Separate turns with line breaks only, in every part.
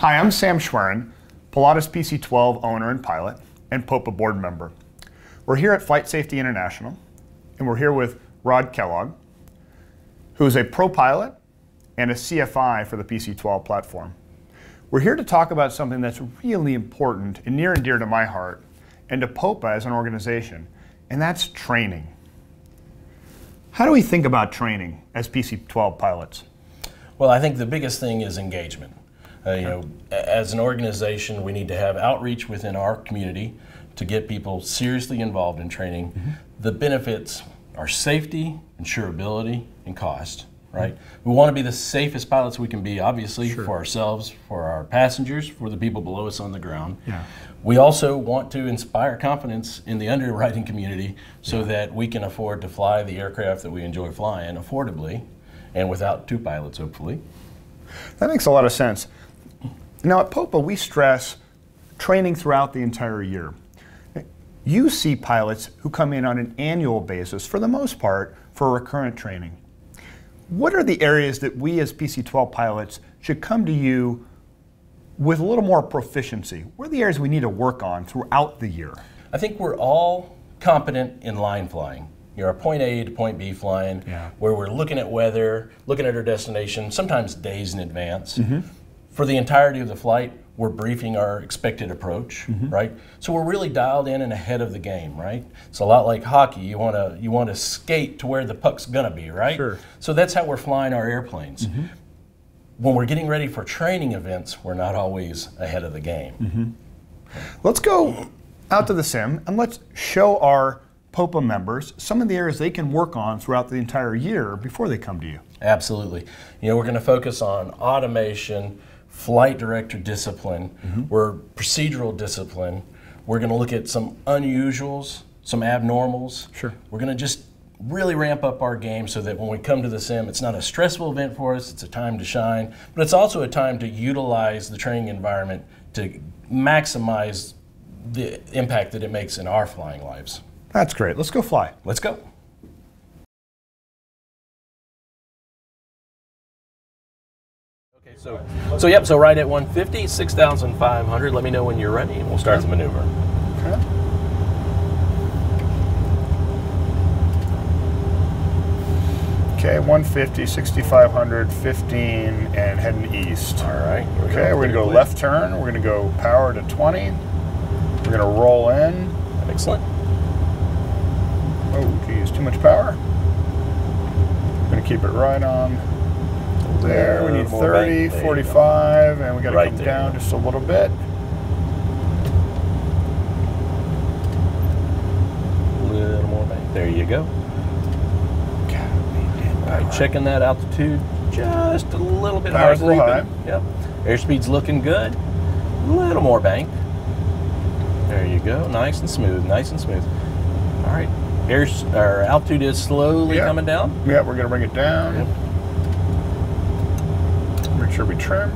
Hi, I'm Sam Schwerin, Pilatus PC-12 owner and pilot, and POPA board member. We're here at Flight Safety International, and we're here with Rod Kellogg, who is a pro pilot and a CFI for the PC-12 platform. We're here to talk about something that's really important and near and dear to my heart, and to POPA as an organization, and that's training. How do we think about training as PC-12 pilots?
Well, I think the biggest thing is engagement. Uh, you know, as an organization, we need to have outreach within our community to get people seriously involved in training. Mm -hmm. The benefits are safety, insurability, and cost. Right? Mm -hmm. We want to be the safest pilots we can be, obviously, sure. for ourselves, for our passengers, for the people below us on the ground. Yeah. We also want to inspire confidence in the underwriting community so yeah. that we can afford to fly the aircraft that we enjoy flying affordably and without two pilots, hopefully.
That makes a lot of sense. Now at POPA, we stress training throughout the entire year. You see pilots who come in on an annual basis, for the most part, for recurrent training. What are the areas that we as PC-12 pilots should come to you with a little more proficiency? What are the areas we need to work on throughout the year?
I think we're all competent in line flying. You're a point A to point B flying, yeah. where we're looking at weather, looking at our destination, sometimes days in advance. Mm -hmm for the entirety of the flight, we're briefing our expected approach, mm-hmm. right? So we're really dialed in and ahead of the game, right? It's a lot like hockey. You want to you want to skate to where the puck's gonna be, right?
Sure.
So that's how we're flying our airplanes. Mm-hmm. When we're getting ready for training events, we're not always ahead of the game.
Mm-hmm. Let's go out to the sim and let's show our POPA members some of the areas they can work on throughout the entire year before they come to you.
Absolutely. You know, we're going to focus on automation flight director discipline, mm-hmm. we're procedural discipline. We're going to look at some unusuals, some abnormals.
Sure.
We're going to just really ramp up our game so that when we come to the sim, it's not a stressful event for us, it's a time to shine, but it's also a time to utilize the training environment to maximize the impact that it makes in our flying lives.
That's great. Let's go fly.
Let's go. So, so yep, so right at 150, 6,500. Let me know when you're ready and we'll start okay. the maneuver. Okay.
Okay, 150, 6,500, 15, and heading east.
All right.
We're okay, we're going to go left turn. We're going to go power to 20. We're going to roll in.
Excellent.
Oh, geez, too much power. I'm Going to keep it right on there. We need 30, 45, and we got to right come there. down just a little bit.
A little more back. There you go. All right, checking that altitude just a little bit
Power's higher. High.
Yep. Airspeed's looking good. A little more bank. There you go. Nice and smooth. Nice and smooth. All right. Air, our altitude is slowly yep. coming down.
Yeah, we're going to bring it down. Yep sure we trim.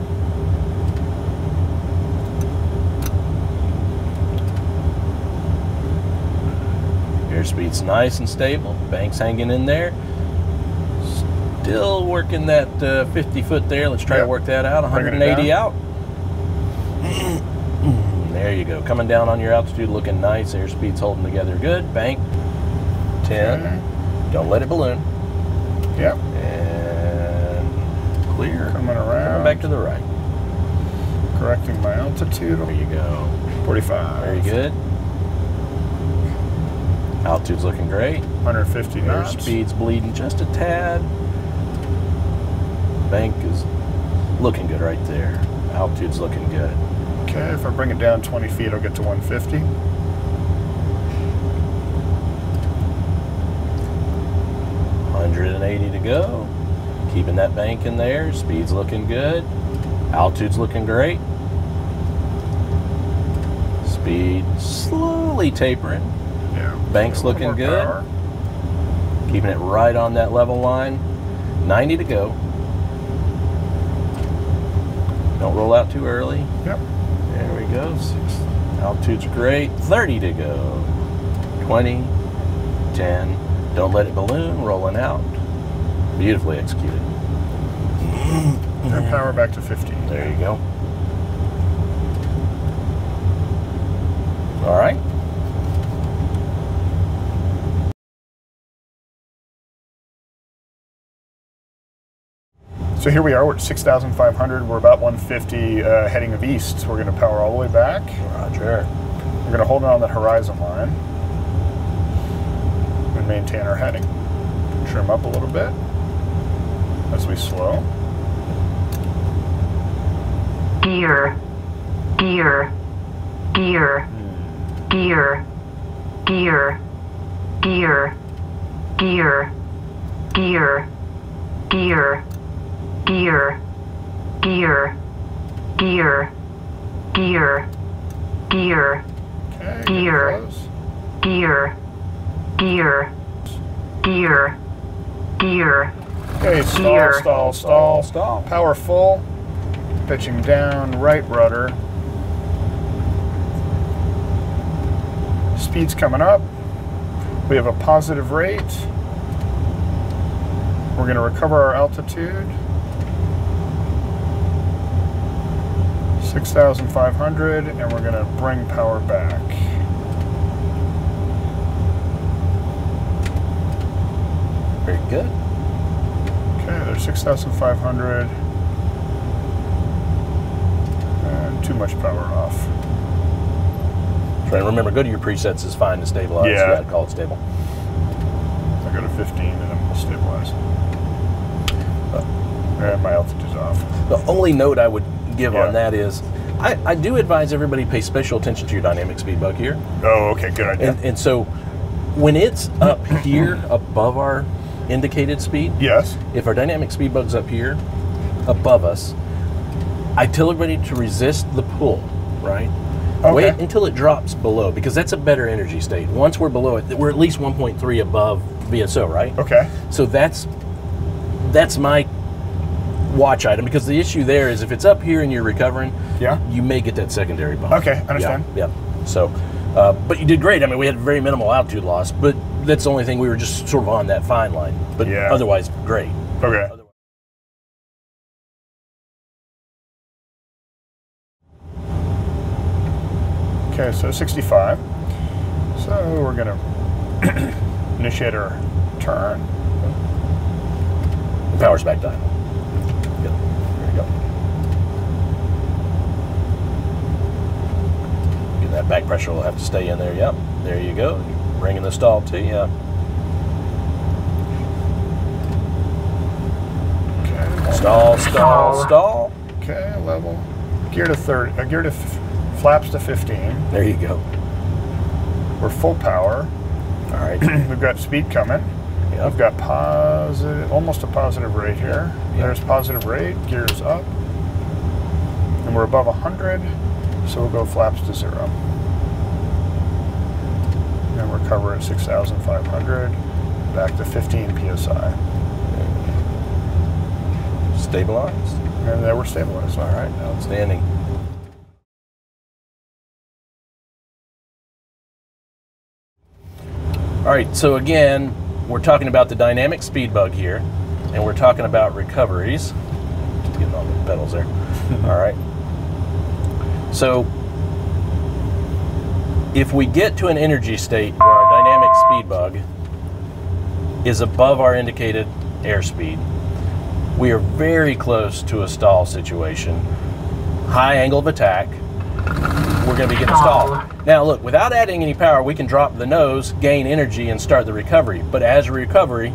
Airspeed's nice and stable. Bank's hanging in there. Still working that uh, 50 foot there. Let's try yep. to work that out. 180 out. there you go. Coming down on your altitude, looking nice. Airspeed's holding together good. Bank 10. Okay. Don't let it balloon.
Yep
clear.
Coming around.
Coming back to the right.
Correcting my altitude.
There you go.
45.
Very good. Altitude's looking great.
150 knots.
Speed's bleeding just a tad. Bank is looking good right there. Altitude's looking good.
Okay, if I bring it down 20 feet, I'll get to 150.
Hundred and eighty to go. Keeping that bank in there. Speed's looking good. Altitude's looking great. Speed slowly tapering.
Yeah.
Bank's looking good. Power. Keeping it right on that level line. 90 to go. Don't roll out too early.
Yep.
There we go. Six. Altitude's great. 30 to go. 20, 10. Don't let it balloon, rolling out. Beautifully executed.
Power back to 50.
There you go. All right.
So here we are, we're at 6,500, we're about 150 uh, heading of east. So we're going to power all the way back.
Roger.
We're going to hold it on the horizon line and maintain our heading. Trim up a little bit as we slow.
gear, gear, gear, gear, gear, gear, gear, gear, gear, gear, gear, gear, gear, gear,
Okay,
Gear.
getting close.
gear, gear, gear, gear,
Okay, stall,
Gear.
stall, stall,
Stall.
Power full. Pitching down, right rudder. Speed's coming up. We have a positive rate. We're going to recover our altitude. 6,500, and we're going to bring power back.
Very good.
Okay, there's 6,500. And too much power off.
Try to remember, go to your presets is fine to stabilize.
Yeah.
You call it stable.
I go to 15 and then we'll stabilize. Uh, and my altitude's off.
The only note I would give
Yeah.
on that is, I, I do advise everybody pay special attention to your dynamic speed bug here.
Oh, okay, good idea.
And, and so when it's up here above our indicated speed,
yes.
if our dynamic speed bug's up here above us, I tell everybody to resist the pull, right?
Okay.
Wait until it drops below because that's a better energy state. Once we're below it, we're at least 1.3 above VSO, right?
Okay.
So that's that's my watch item because the issue there is if it's up here and you're recovering,
Yeah.
you may get that secondary bump.
Okay, understand.
Yeah. yeah. So, uh, but you did great. I mean, we had very minimal altitude loss, but that's the only thing we were just sort of on that fine line. But
Yeah.
otherwise, great.
Okay. Okay, so 65. So we're going to initiate our turn.
The power's back down. Yep. There you go. Get that back pressure will have to stay in there. Yep. There you go. Bringing the stall to you.
Okay.
Stall, stall,
Stall.
Okay, level. Gear to third. Uh, gear to f- flaps to 15.
There you go.
We're full power.
All right.
We've got speed coming.
Yep.
We've got positive, almost a positive rate here.
Yeah.
There's positive rate. Gears up, and we're above 100, so we'll go flaps to zero. And recover at 6,500, back to 15 psi,
Stabilized.
and there we're stabilized.
All right. Outstanding. All right, so again, we're talking about the dynamic speed bug here, and we're talking about recoveries. Getting on the pedals there. All right. So, if we get to an energy state where our dynamic speed bug is above our indicated airspeed, we are very close to a stall situation. High angle of attack, we're going to be getting stalled. Now, look, without adding any power, we can drop the nose, gain energy, and start the recovery. But as recovery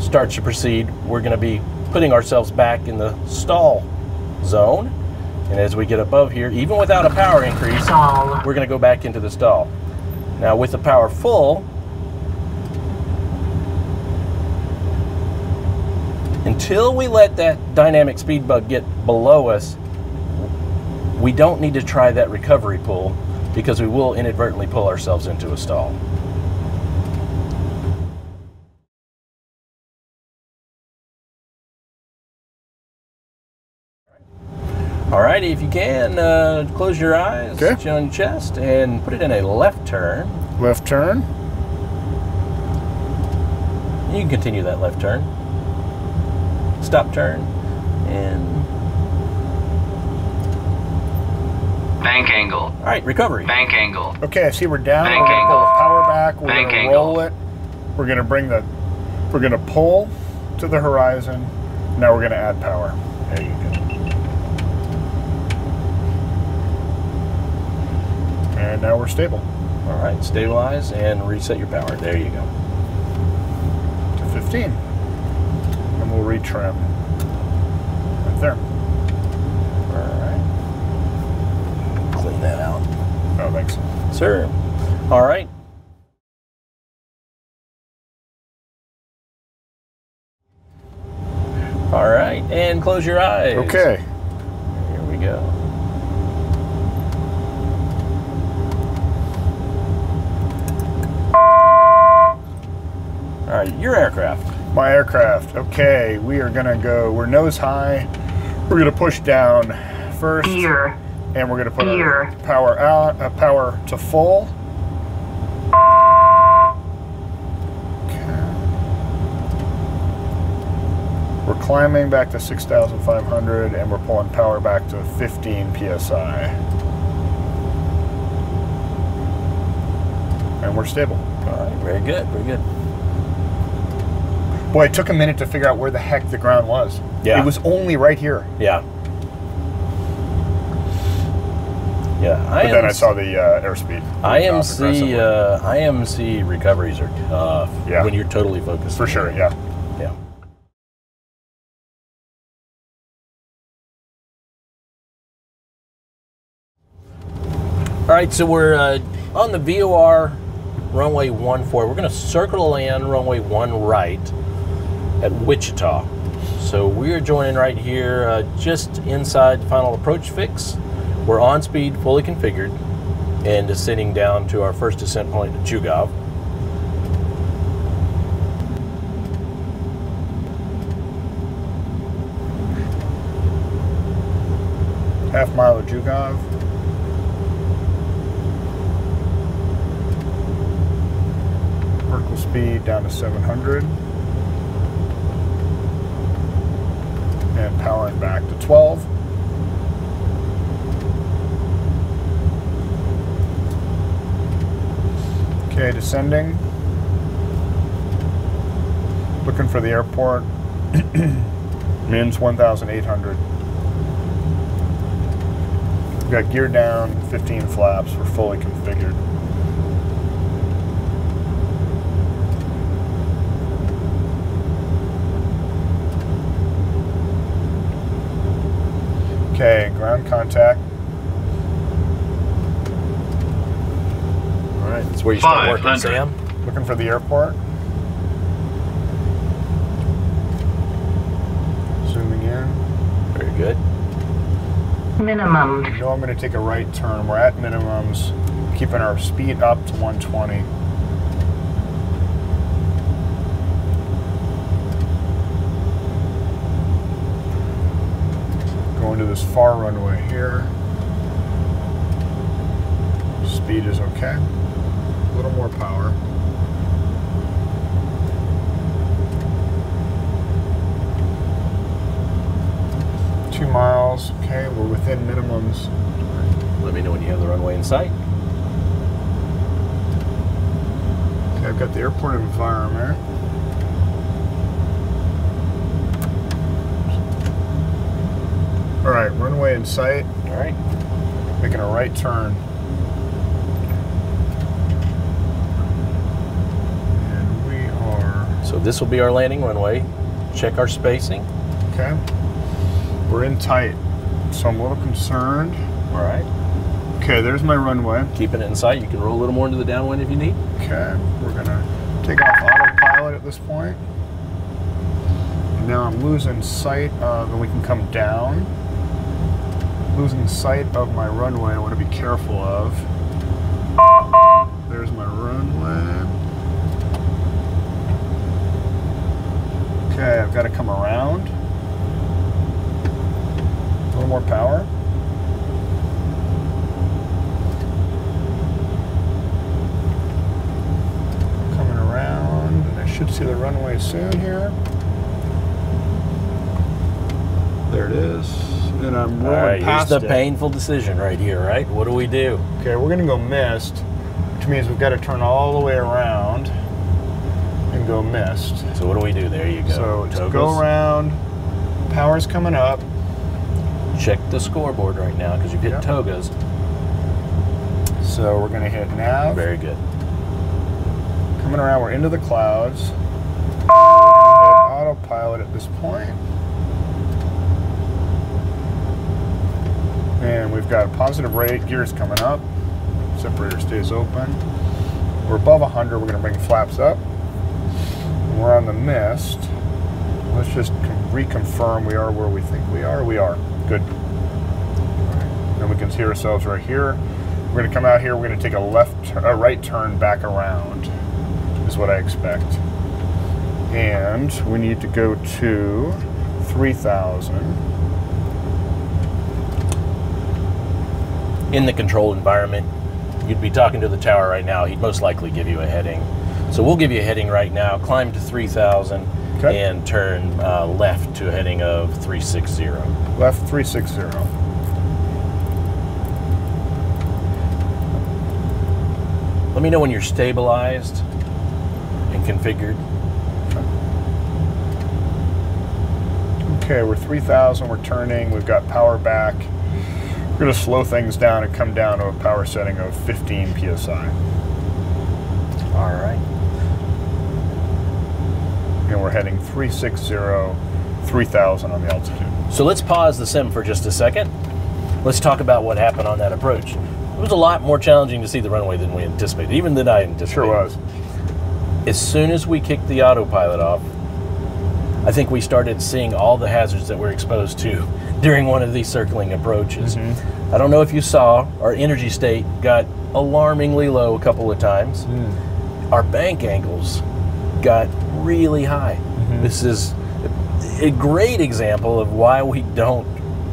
starts to proceed, we're going to be putting ourselves back in the stall zone. And as we get above here, even without a power increase, we're going to go back into the stall. Now, with the power full, until we let that dynamic speed bug get below us, we don't need to try that recovery pull because we will inadvertently pull ourselves into a stall. Alrighty, if you can, uh, close your eyes,
Okay.
sit on your chest, and put it in a left turn.
Left turn.
You can continue that left turn. Stop turn, and
Bank angle.
All right, recovery.
Bank angle.
Okay, I see we're down.
Bank
we're gonna pull
angle.
the power back. We're
Bank
gonna
angle.
roll it. We're gonna bring the. We're gonna pull to the horizon. Now we're gonna add power. There you go. And now we're stable
All right, stabilize and reset your power. There you go.
to 15, and we'll retrim right there.
All right. Clean that out.
Oh, thanks.
Sir. All right. All right, and close your eyes.
Okay.
Here we go. All right, your aircraft.
My aircraft. Okay, we are gonna go. We're nose high. We're gonna push down first,
gear,
and we're gonna put our power out, uh, power to full. Okay. We're climbing back to 6,500, and we're pulling power back to 15 psi. And we're stable.
All right, very good, very good.
Boy, it took a minute to figure out where the heck the ground was.
Yeah.
It was only right here.
Yeah. Yeah,
But then I saw the uh, airspeed.
IMC uh, IMC recoveries are tough
Yeah.
when you're totally focused.
For sure,
it.
yeah.
Yeah. All right, so we're uh, on the VOR runway 14. We're going to circle land runway 1 right at Wichita. So we are joining right here uh, just inside the final approach fix. We're on speed, fully configured, and descending down to our first descent point at Chugov.
Half mile of Jugov. Vertical speed down to 700. And powering back to 12. Okay, descending. Looking for the airport. Mins 1,800. We've got gear down, 15 flaps. We're fully configured. Okay, ground contact.
All right, that's where you start working, Sam.
Looking for the airport. Zooming in.
Very good.
minimum,
You know I'm going to take a right turn. We're at minimums, keeping our speed up to 120. Going to this far runway here. Speed is okay. A little more power. Two miles. Okay, we're within minimums.
Let me know when you have the runway in sight.
Okay, I've got the airport environment. All right, runway in sight.
All right.
Making a right turn. And we are,
So this will be our landing runway. Check our spacing.
okay, we're in tight. So I'm a little concerned.
All right.
Okay, there's my runway.
Keeping it in sight. You can roll a little more into the downwind if you need.
Okay, we're gonna take off autopilot at this point. And now I'm losing sight of, and we can come down. Losing sight of my runway, I wanna be careful of. There's my runway. Okay, I've gotta come around. A little more power. coming around. I should see the runway soon here. There it is. And I'm
All
rolling
right, here's the
it.
painful decision right here, right? What do we do?
Okay, we're gonna go missed, which means we've got to turn all the way around and go missed.
So what do we do? There you go.
So
Toggles.
go around. Power's coming up.
Check the scoreboard right now because you've hit
Yeah.
togas.
So we're gonna hit nav.
Very good.
Coming around, we're into the clouds. Autopilot at this point. And we've got a positive rate, gears coming up. Separator stays open. We're above 100, we're gonna bring flaps up. We're on the missed. Let's just reconfirm we are where we think we are. We are. Good. Then we can see ourselves right here. We're gonna come out here, we're gonna take a left, a right turn back around, is what I expect. And we need to go to 3000.
In the controlled environment, you'd be talking to the tower right now. He'd most likely give you a heading. So we'll give you a heading right now. Climb to 3,000
Okay.
and turn uh, left to a heading of 360.
Left 360.
Let me know when you're stabilized and configured.
Okay, we're 3000, we're turning, we've got power back. We're gonna slow things down and come down to a power setting of 15 PSI.
All right.
And we're heading 360, 3000 on the altitude.
So let's pause the sim for just a second. Let's talk about what happened on that approach. It was a lot more challenging to see the runway than we anticipated, even than I anticipated.
Sure was.
As soon as we kicked the autopilot off, I think we started seeing all the hazards that we're exposed to during one of these circling approaches. Mm-hmm. I don't know if you saw, our energy state got alarmingly low a couple of times. Mm. Our bank angles got really high. Mm-hmm. This is a great example of why we don't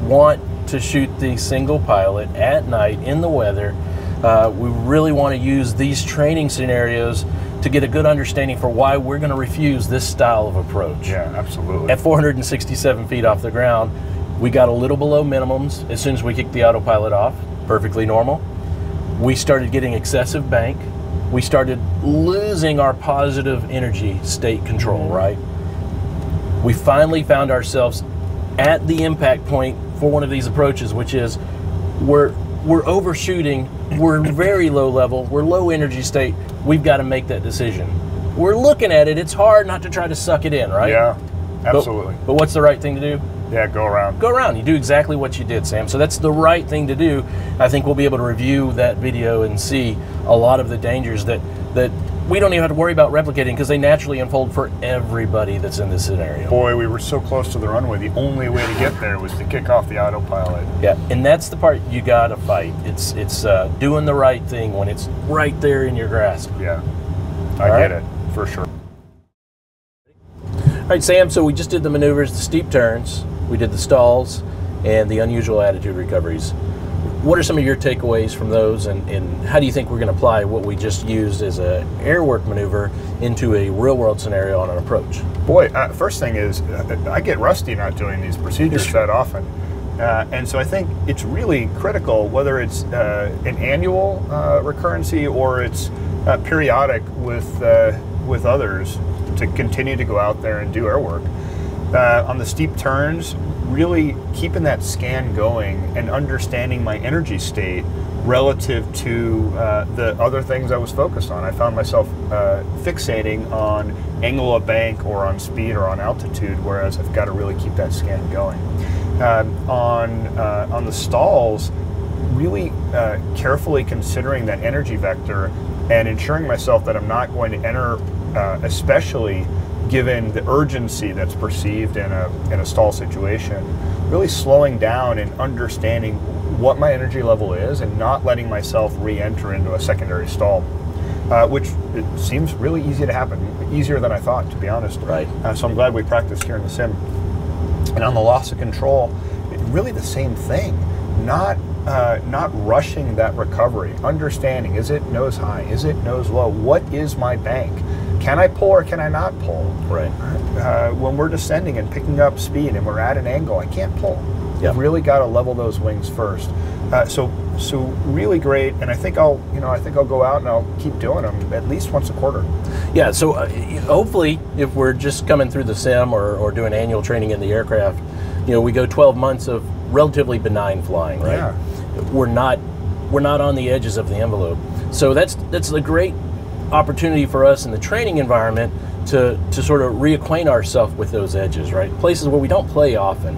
want to shoot the single pilot at night in the weather. Uh, we really want to use these training scenarios to get a good understanding for why we're going to refuse this style of approach.
Yeah, absolutely.
At 467 feet off the ground, we got a little below minimums as soon as we kicked the autopilot off. Perfectly normal. We started getting excessive bank. We started losing our positive energy state control, mm-hmm. right? We finally found ourselves at the impact point for one of these approaches, which is we're we're overshooting, we're very low level, we're low energy state. We've got to make that decision. We're looking at it. It's hard not to try to suck it in, right?
yeah,
But-
absolutely.
But, what's the right thing to do?
yeah, go around.
Go around. You do exactly what you did, Sam. So that's the right thing to do. I think we'll be able to review that video and see a lot of the dangers that that we don't even have to worry about replicating because they naturally unfold for everybody that's in this scenario.
Boy, we were so close to the runway. The only way to get there was to kick off the autopilot.
Yeah, and that's the part you gotta fight. It's it's uh, doing the right thing when it's right there in your grasp.
Yeah, I
All
get
right.
it for sure.
All right, Sam. So we just did the maneuvers, the steep turns, we did the stalls, and the unusual attitude recoveries. What are some of your takeaways from those, and, and how do you think we're going to apply what we just used as a airwork maneuver into a real world scenario on an approach?
Boy, uh, first thing is uh, I get rusty not doing these procedures that often. Uh, and so I think it's really critical whether it's uh, an annual uh, recurrency or it's uh, periodic with uh, with others to continue to go out there and do air work. Uh, on the steep turns, really keeping that scan going and understanding my energy state relative to uh, the other things I was focused on. I found myself uh, fixating on angle of bank or on speed or on altitude, whereas I've got to really keep that scan going. Um, on uh, on the stalls, really uh, carefully considering that energy vector and ensuring myself that I'm not going to enter, uh, especially given the urgency that's perceived in a, in a stall situation, really slowing down and understanding what my energy level is and not letting myself re-enter into a secondary stall. Uh, which it seems really easy to happen, easier than I thought, to be honest.
Right.
Uh, so I'm glad we practiced here in the sim. And on the loss of control, it- really the same thing. Not uh, not rushing that recovery. Understanding is it nose high? Is it nose low? What is my bank? Can I pull or can I not pull?
Right.
Uh, when we're descending and picking up speed and we're at an angle, I can't pull.
Yep.
Really got to level those wings first. Uh, so, so really great, and I think I'll, you know, I think I'll go out and I'll keep doing them at least once a quarter.
Yeah, so uh, hopefully, if we're just coming through the sim or, or doing annual training in the aircraft, you know, we go 12 months of relatively benign flying, right?
Yeah.
We're not we're not on the edges of the envelope. So that's that's a great opportunity for us in the training environment to to sort of reacquaint ourselves with those edges, right? Places where we don't play often.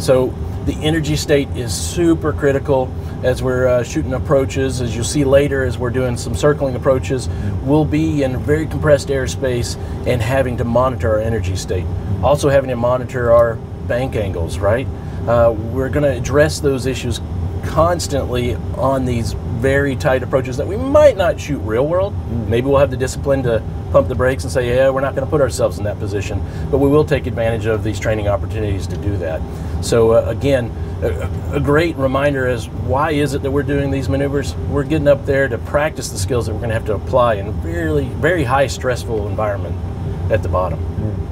So the energy state is super critical as we're uh, shooting approaches. As you'll see later, as we're doing some circling approaches, we'll be in very compressed airspace and having to monitor our energy state. Also, having to monitor our bank angles, right? Uh, we're going to address those issues constantly on these very tight approaches that we might not shoot real world. Maybe we'll have the discipline to pump the brakes and say, yeah, we're not going to put ourselves in that position, but we will take advantage of these training opportunities to do that. So uh, again, a, a great reminder is why is it that we're doing these maneuvers? We're getting up there to practice the skills that we're going to have to apply in a really very high stressful environment at the bottom.